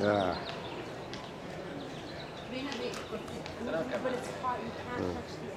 Yeah. But it's hot, you can't hmm. touch the